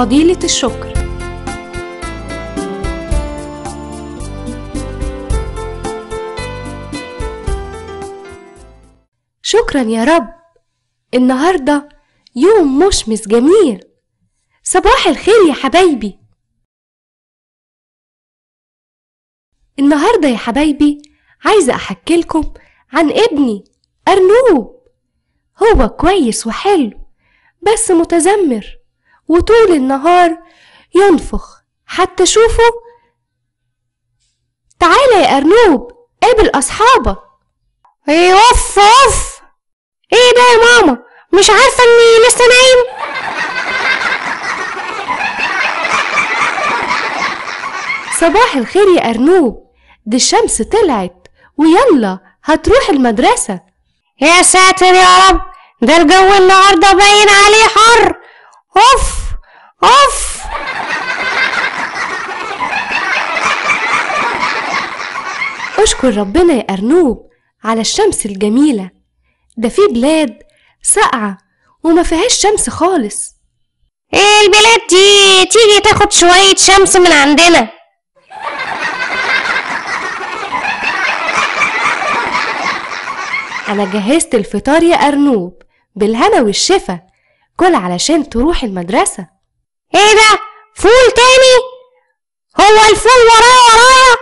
فضيلة الشكر. شكرا يا رب. النهاردة يوم مشمس جميل. صباح الخير يا حبايبي. النهاردة يا حبايبي عايزة أحكي لكم عن ابني أرنوب. هو كويس وحلو بس متذمر. وطول النهار ينفخ. حتى شوفه. تعالى يا أرنوب قابل أصحابك. إيه أوف أوف. إيه ده يا ماما؟ مش عارفة إني لسه نايم. صباح الخير يا أرنوب. دي الشمس طلعت. ويلا هتروح المدرسة. يا ساتر يا رب ده الجو النهاردة باين عليه حر. أوف! أوف! أشكر ربنا يا أرنوب على الشمس الجميلة. ده في بلاد ساقعة وما فيهاش شمس خالص. إيه البلاد دي؟ تيجي تاخد شوية شمس من عندنا. أنا جهزت الفطار يا أرنوب بالهنا والشفا. كل علشان تروح المدرسة. إيه ده؟ فول تاني؟ هو الفول ورايا ورايا؟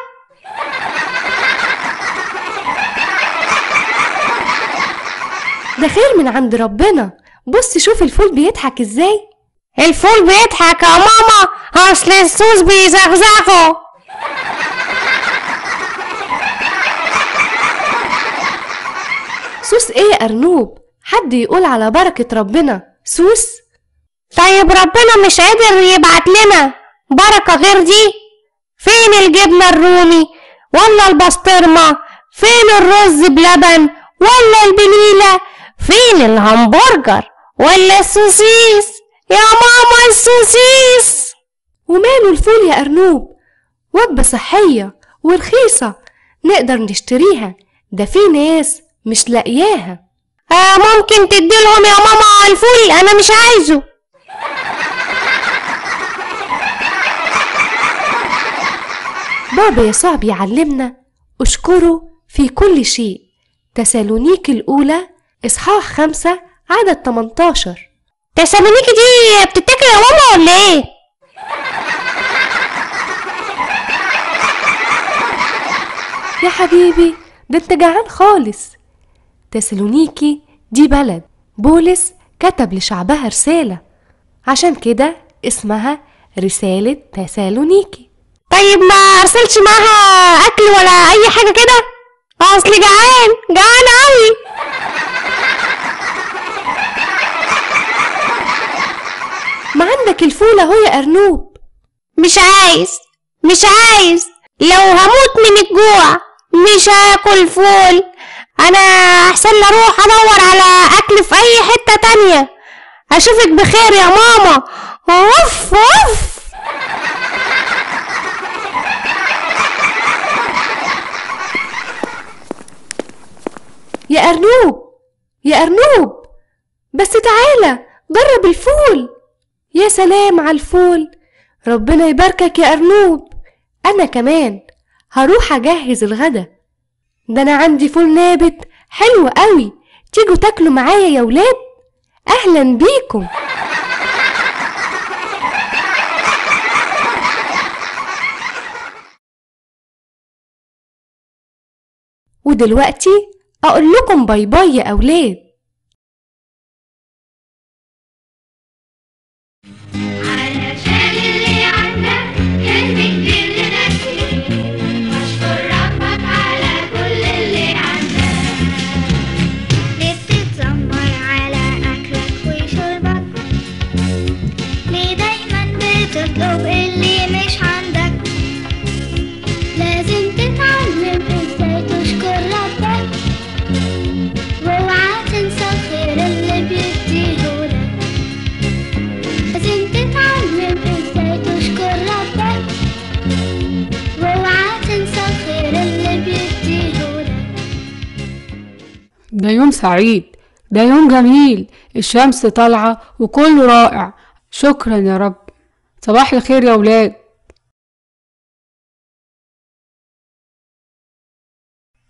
ده خير من عند ربنا. بص شوف الفول بيضحك إزاي. الفول بيضحك يا ماما. أصل السوس بيزغزغه. سوس إيه يا أرنوب؟ حد يقول على بركة ربنا. سوس؟ طيب ربنا مش قادر يبعت لنا بركة غير دي؟ فين الجبنة الرومي؟ ولا البسطرمة؟ فين الرز بلبن؟ ولا البنيلة؟ فين الهمبرجر؟ ولا السوسيس؟ يا ماما السوسيس! وماله الفول يا أرنوب؟ وجبة صحية ورخيصة نقدر نشتريها ده في ناس مش لاقياها. آه ممكن تديلهم يا ماما الفول أنا مش عايزه. بابا يسوع بيعلمنا اشكره في كل شيء. تسالونيك الأولى إصحاح خمسة عدد 18 تسالونيكي دي بتتاكل يا ماما ولا إيه؟ يا حبيبي ده انت جعان خالص. تسالونيكي دي بلد. بولس كتب لشعبها رسالة. عشان كده اسمها رسالة تسالونيكي. طيب ما أرسلش معاها أكل ولا أي حاجة كده؟ أصلي جعان جعان قوي ما عندك الفول أهو يا أرنوب. مش عايز مش عايز. لو هموت من الجوع مش هاكل فول. أنا أحسن لي أروح أدور على أكل في أي حتة تانية. أشوفك بخير يا ماما. أوف أوف. يا أرنوب يا أرنوب. بس تعالى جرب الفول. يا سلام على الفول. ربنا يباركك يا أرنوب. أنا كمان هروح أجهز الغدا. ده أنا عندي فول نابت. حلو قوي. تيجوا تاكلوا معايا يا ولاد. أهلا بيكم. ودلوقتي أقول لكم باي باي يا أولاد. سعيد. ده يوم جميل الشمس طالعة وكله رائع. شكرا يا رب. صباح الخير يا ولاد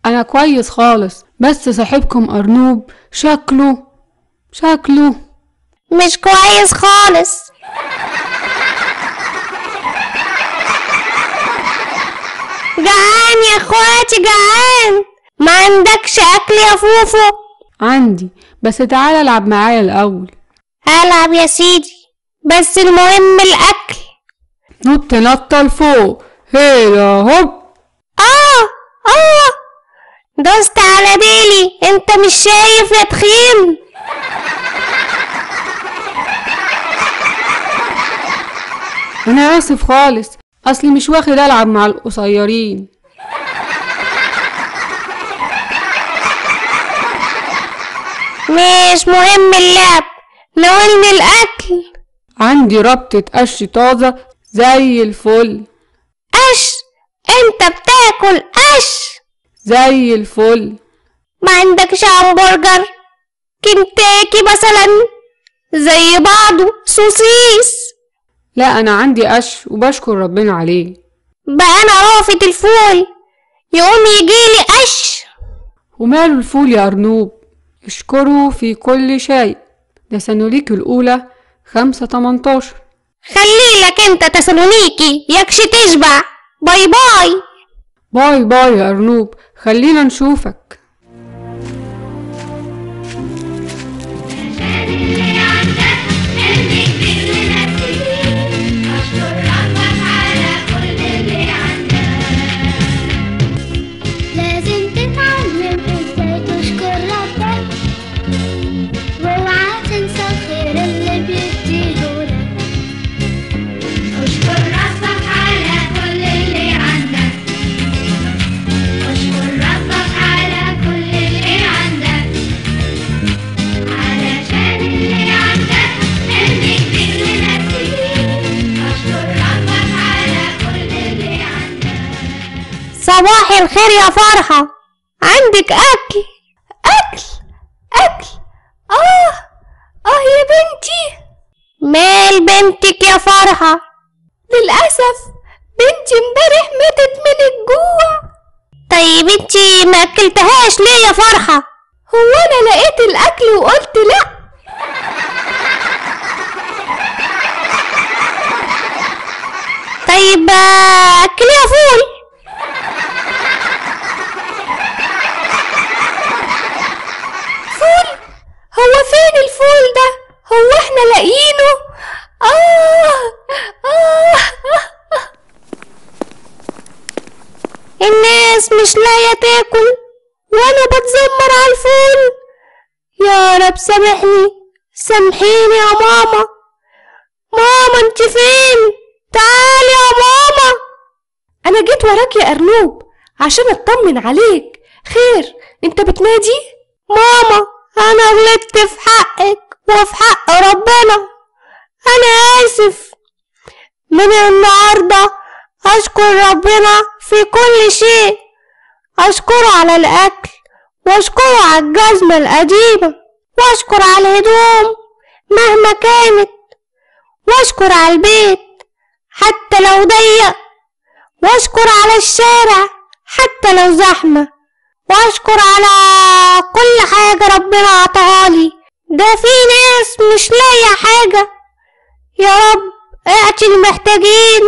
أنا كويس خالص بس صاحبكم أرنوب شكله شكله مش كويس خالص. جعان يا إخواتي جعان. ما عندكش أكل يا فوفو؟ عندي بس تعالى العب معايا الأول. العب يا سيدي بس المهم الأكل. نط نطة لفوق. هيلا هوب. آه آه. دوست على ديلي أنت مش شايف يا تخين؟ أنا آسف خالص أصلي مش واخد ألعب مع القصيرين. مش مهم اللعب ناولني الأكل. عندي ربطة قش طازة زي الفل. قش أنت بتاكل قش زي الفل. ما عندكش همبرجر كنتاكي مثلا زي بعضه سوسيس. لا أنا عندي قش وبشكر ربنا عليه. بقى أنا رافض الفول يقوم يجيلي قش وماله الفول يا أرنوب؟ اشكره في كل شيء. تسالونيكي الأولى خمسة تمنتاشر. خليلك أنت تسالونيكي يكش تشبع. باي باي. باي باي يا أرنوب خلينا نشوفك. الخير يا فرحة. عندك أكل؟ أكل؟ أكل؟ آه آه يا بنتي. مال بنتك يا فرحة؟ للأسف بنتي امبارح ماتت من الجوع. طيب انتي ما أكلتهاش ليه يا فرحة؟ هو أنا لقيت الأكل وقلت لأ. طيب آه، أكليها فول هو فين الفول ده هو إحنا لاقيينه آه آه مش لاقية تاكل وأنا بتذمر على الفول يا رب سامحني سامحيني يا ماما. ماما انت فين؟ تعالي يا ماما. أنا جيت وراك يا أرنوب عشان أطمن عليك. خير أنت بتنادي؟ ماما أنا غلطت في حقك وفي حق ربنا. أنا آسف. من النهارده أشكر ربنا في كل شيء. اشكره على الأكل واشكره على الجزمة القديمة واشكر على الهدوم مهما كانت واشكر على البيت حتى لو ضيق واشكر على الشارع حتى لو زحمة واشكر على كل حاجة ربنا عطاها لي. ده في ناس مش لاقية حاجة. يا رب اعطي المحتاجين.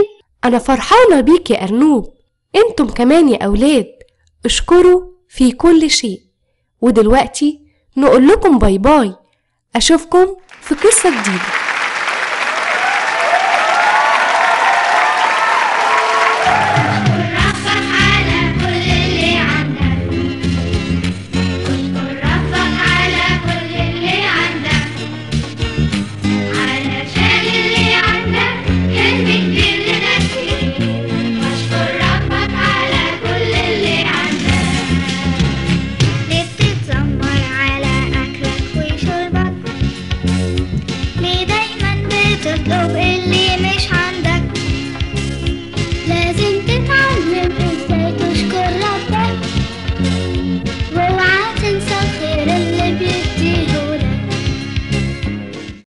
أنا فرحانة بيك يا أرنوب. أنتم كمان يا أولاد. اشكروا في كل شيء. ودلوقتي نقول لكم باي باي. أشوفكم في قصة جديدة. Open